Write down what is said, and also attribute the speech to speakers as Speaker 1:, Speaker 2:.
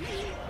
Speaker 1: Yeah.